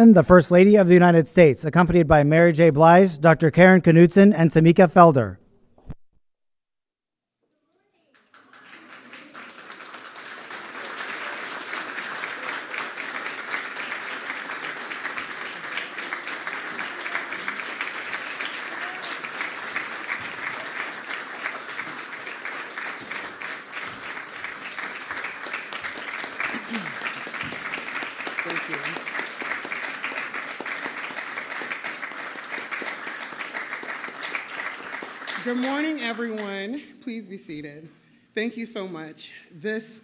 And the First Lady of the United States, accompanied by Mary J. Blige, Dr. Karen Knudsen, and Tamika Felder. Thank you. Good morning, everyone. Please be seated. Thank you so much. This,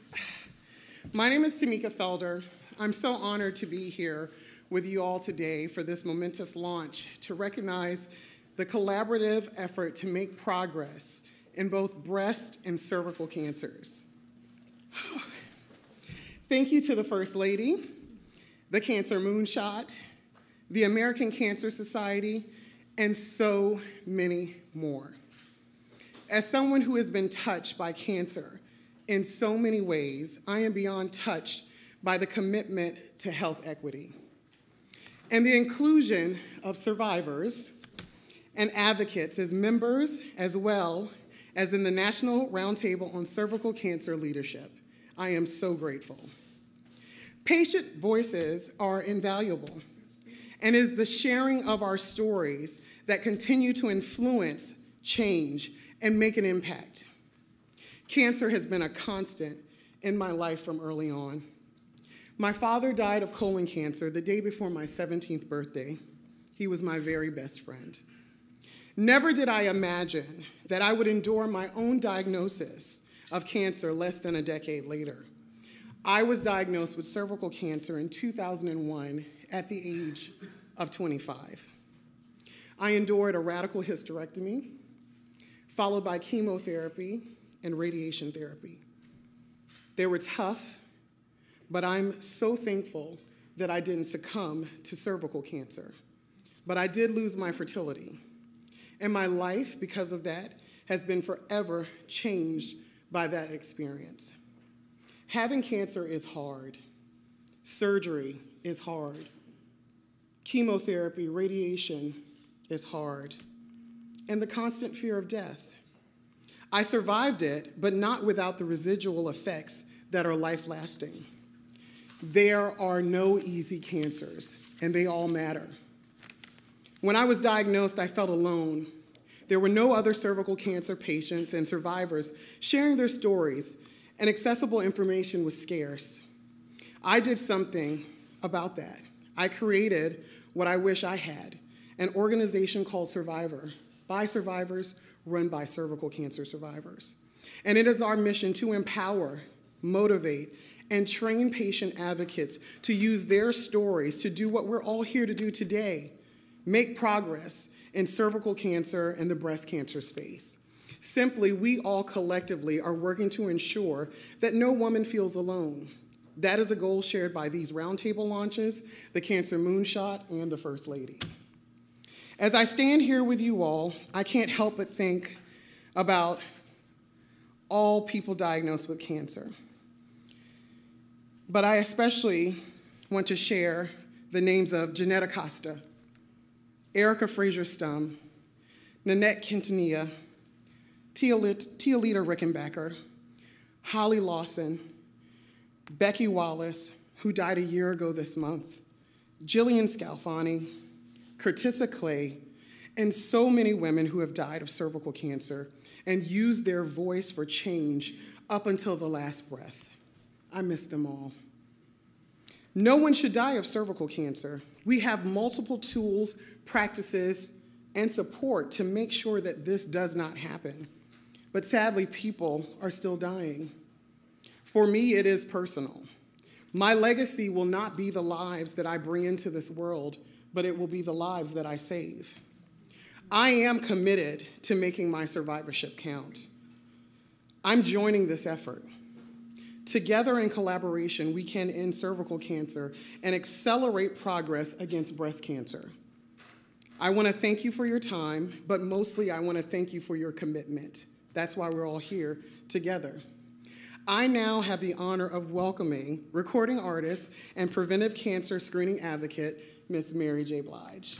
my name is Tamika Felder. I'm so honored to be here with you all today for this momentous launch to recognize the collaborative effort to make progress in both breast and cervical cancers. Thank you to the First Lady, the Cancer Moonshot, the American Cancer Society, and so many more. As someone who has been touched by cancer in so many ways, I am beyond touched by the commitment to health equity and the inclusion of survivors and advocates as members, as well as in the National Roundtable on Cervical Cancer Leadership. I am so grateful. Patient voices are invaluable, and is the sharing of our stories that continue to influence change and make an impact. Cancer has been a constant in my life from early on. My father died of colon cancer the day before my 17th birthday. He was my very best friend. Never did I imagine that I would endure my own diagnosis of cancer less than a decade later. I was diagnosed with cervical cancer in 2001 at the age of 25. I endured a radical hysterectomy, followed by chemotherapy and radiation therapy. They were tough, but I'm so thankful that I didn't succumb to cervical cancer. But I did lose my fertility. And my life, because of that, has been forever changed by that experience. Having cancer is hard. Surgery is hard. Chemotherapy, radiation is hard. And the constant fear of death. I survived it, but not without the residual effects that are life lasting. There are no easy cancers, and they all matter. When I was diagnosed, I felt alone. There were no other cervical cancer patients and survivors sharing their stories, and accessible information was scarce. I did something about that. I created what I wish I had an organization called Cervivor, by survivors, run by cervical cancer survivors. And it is our mission to empower, motivate, and train patient advocates to use their stories to do what we're all here to do today make progress in cervical cancer and the breast cancer space. Simply, we all collectively are working to ensure that no woman feels alone. That is a goal shared by these roundtable launches, the Cancer Moonshot, and the First Lady. As I stand here with you all, I can't help but think about all people diagnosed with cancer. But I especially want to share the names of Jeanette Acosta, Erica Fraser Stum, Nanette Quintanilla, Tialita Rickenbacker, Holly Lawson, Becky Wallace, who died a year ago this month, Jillian Scalfani, Curtissa Clay, and so many women who have died of cervical cancer and used their voice for change up until the last breath. I miss them all. No one should die of cervical cancer. We have multiple tools, practices, and support to make sure that this does not happen. But sadly, people are still dying. For me, it is personal. My legacy will not be the lives that I bring into this world, but it will be the lives that I save. I am committed to making my survivorship count. I'm joining this effort. Together in collaboration, we can end cervical cancer and accelerate progress against breast cancer. I want to thank you for your time, but mostly I want to thank you for your commitment. That's why we're all here together. I now have the honor of welcoming recording artist and preventive cancer screening advocate, Miss Mary J. Blige.